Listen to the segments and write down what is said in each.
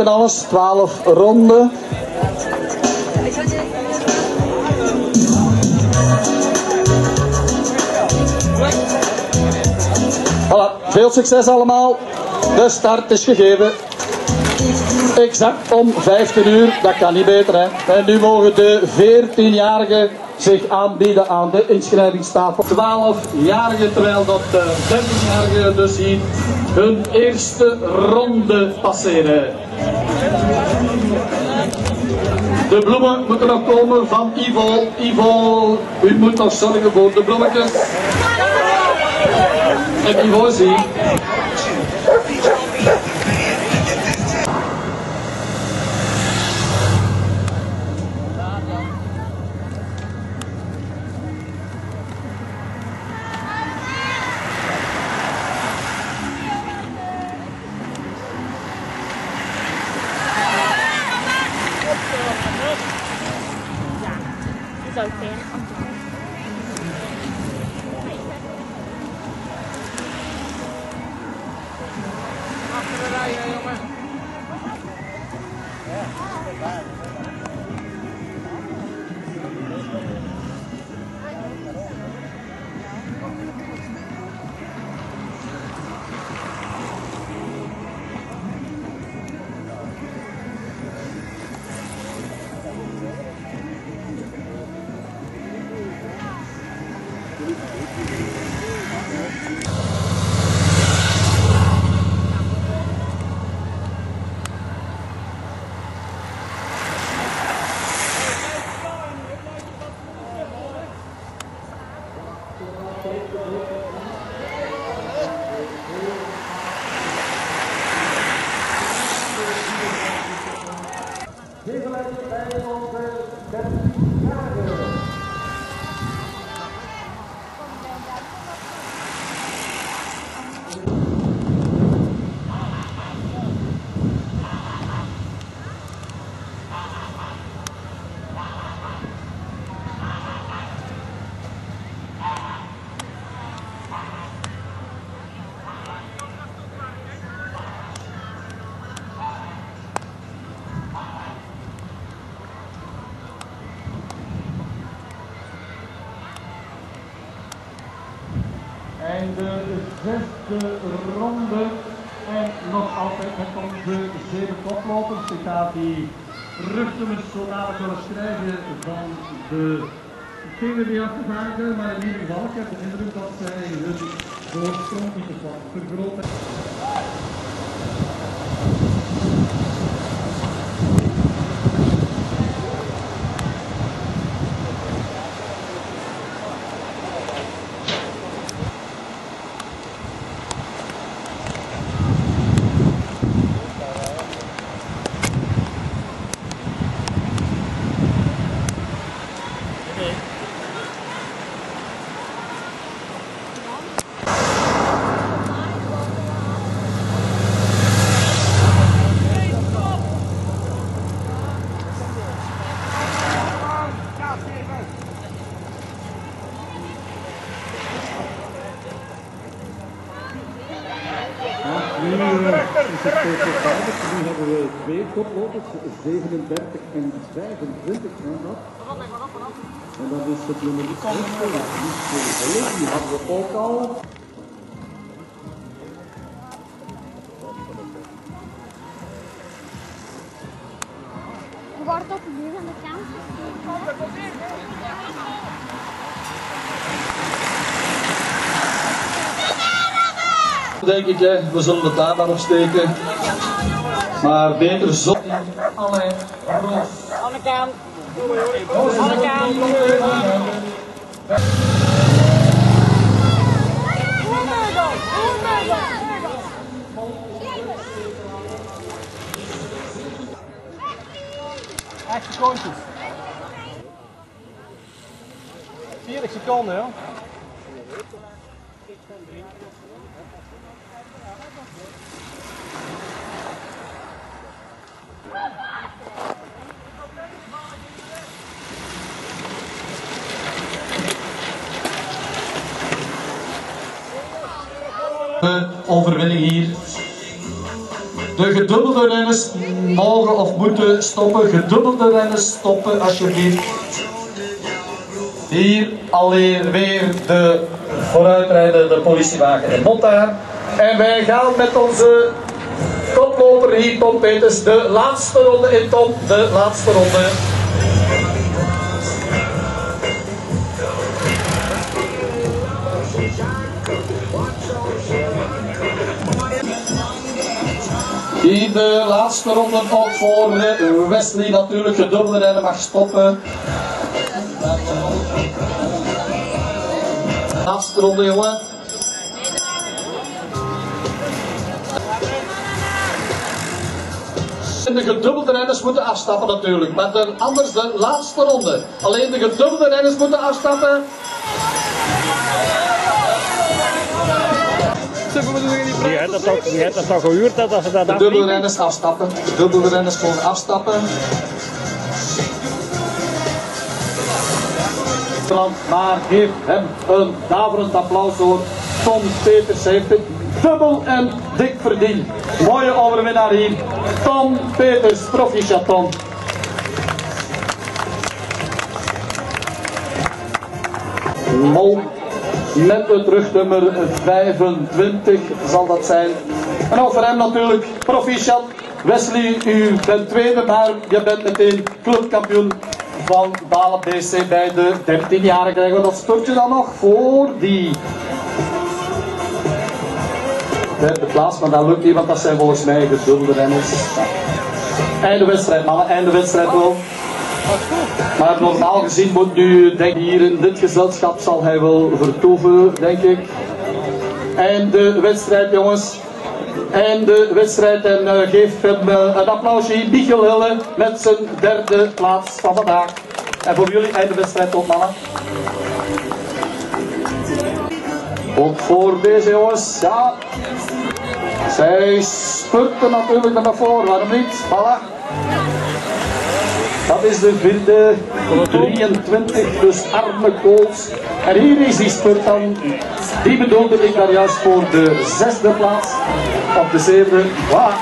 Weten alles, 12 ronden. Voilà, veel succes allemaal. De start is gegeven. Exact om 15 uur, dat kan niet beter hè. En nu mogen de 14-jarigen zich aanbieden aan de inschrijvingstafel. 12-jarigen, terwijl dat de 13-jarigen dus hier hun eerste ronde passeren. De bloemen moeten nog komen van Ivo. Ivo, u moet nog zorgen voor de bloemetjes. En Ivo is hier. Is ook ver. De zesde ronde. En nog altijd met onze zeven koplopers. Ik ga die rugnummers zo dadelijk wel eens krijgen van de degenen die afgevaardigden. Maar in ieder geval, ik heb de indruk dat zij hun voorsprong niet te vergroten. Nu is het. Nu hebben we twee koplopers, 37 en 25 zijn dat. En dat is het nummer 6, die hadden we ook al. Wordt op nu aan de kant Denk ik, hè, we zullen het daar maar opsteken. Maar beter zo. Alle roos. De kant. Acht secondjes. 40 seconden, joh. De overwinning hier. De gedubbelde renners mogen of moeten stoppen. Gedubbelde renners stoppen alsjeblieft. Hier alleen weer de vooruitrijdende politiewagen en Montaar. En wij gaan met onze koploper hier, Tom Peters, de laatste ronde in Tom, de laatste ronde. In de laatste ronde ook voor eh, Wesley natuurlijk gedubbelde rennen mag stoppen. Laatste ronde jongen. En de gedubbelde renners moeten afstappen natuurlijk. Maar de, anders de laatste ronde. Alleen de gedubbelde renners moeten afstappen. Die heeft dat toch, die heeft dat toch gehuurd dat als ze dat De dubbele renners afstappen. De dubbele renners mogen afstappen. Maar geef hem een daverend applaus voor. Tom Peters heeft het dubbel en dik verdiend. Mooie overwinnaar hier. Tom Peters, proficiat Tom. Mol met het rugnummer 25 zal dat zijn. En voor hem natuurlijk proficiat. Wesley, u bent tweede, maar je bent meteen clubkampioen van Balen BC bij de 13 jaar. Krijgen we dat stortje dan nog voor die derde plaats, maar dat lukt niet, want dat zijn volgens mij gedubbelde renners. Einde wedstrijd, mannen, einde wedstrijd wel. Maar normaal gezien moet nu, denk ik, hier in dit gezelschap zal hij wel vertoeven, denk ik. En de wedstrijd, jongens. En de wedstrijd, en uh, geef hem uh, een applausje hier. Michiel Hille met zijn derde plaats van vandaag. En voor jullie einde wedstrijd tot mannen. Ook voor deze jongens, ja. Zij spurten natuurlijk naar voren, waarom niet? Voilà. Dat is de vierde, 23, dus arme Kools. En hier is die spurt dan. Die bedoelde ik daar juist voor de zesde plaats. Op de zevende. Voilà.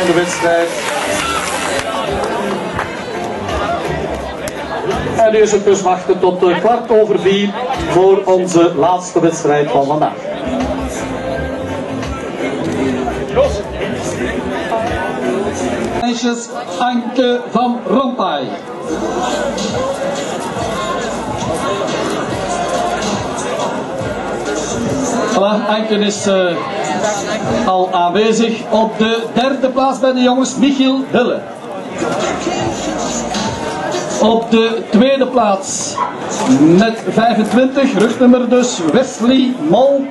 En de wedstrijd. En nu is het dus wachten tot kwart over vier voor onze laatste wedstrijd van vandaag. Meisjes Anke van Rompuy. Voilà, Anke is uh, al aanwezig. Op de derde plaats bij de jongens Michiel Hille. Op de tweede plaats met 25, rugnummer dus Wesley Mol.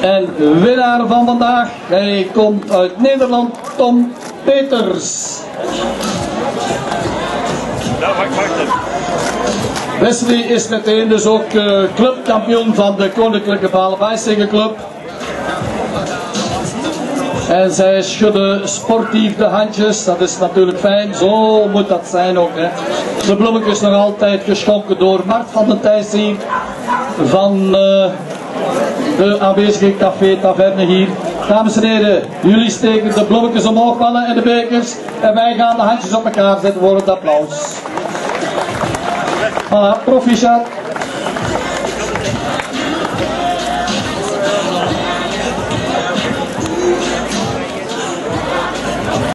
En winnaar van vandaag, hij komt uit Nederland, Tom Peters. Ja, wacht, wacht. Wesley is meteen dus ook uh, clubkampioen van de Koninklijke Balenbijsingen Club. En zij schudden sportief de handjes, dat is natuurlijk fijn, zo moet dat zijn ook. Hè. De bloemetjes nog altijd geschonken door Mart van den Thijs hier van uh, de aanwezige café taverne hier. Dames en heren, jullie steken de bloemetjes omhoog mannen en de bekers en wij gaan de handjes op elkaar zetten voor het applaus. Voilà, proficiat.